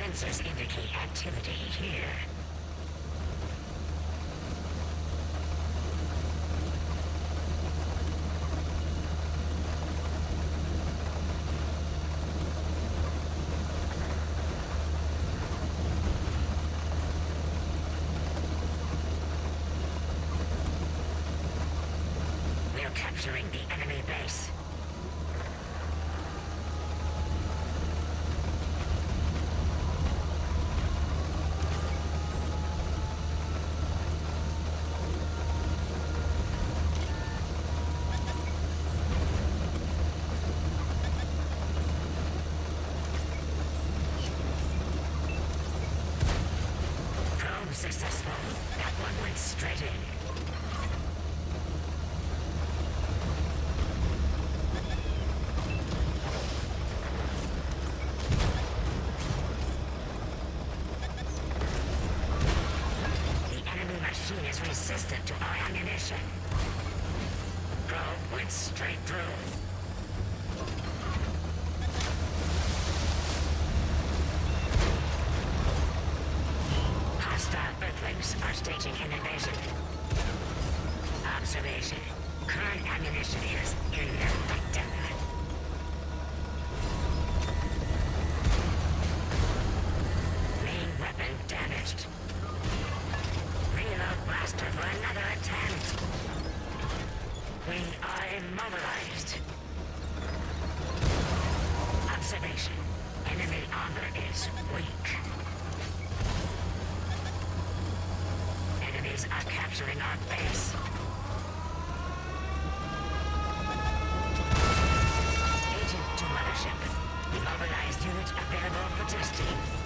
Sensors indicate activity here. We're capturing the enemy base. Probe successful. That one went straight in. The enemy machine is resistant to our ammunition. Probe went straight through. Are staging an invasion. Observation. Current ammunition is ineffective. Main weapon damaged. Reload blaster for another attempt. We are immobilized. Observation. Enemy armor is weak. Enemies are capturing our base. Agent to mothership. Immobilized unit available for testing.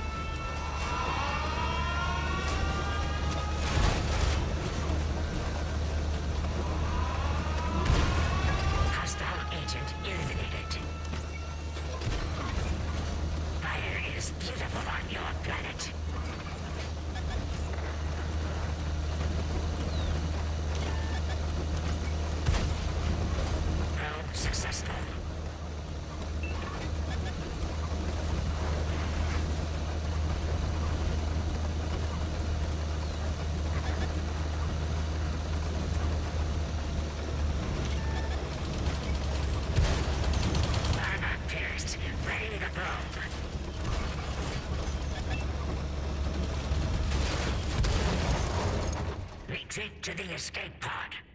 Retreat to the escape pod.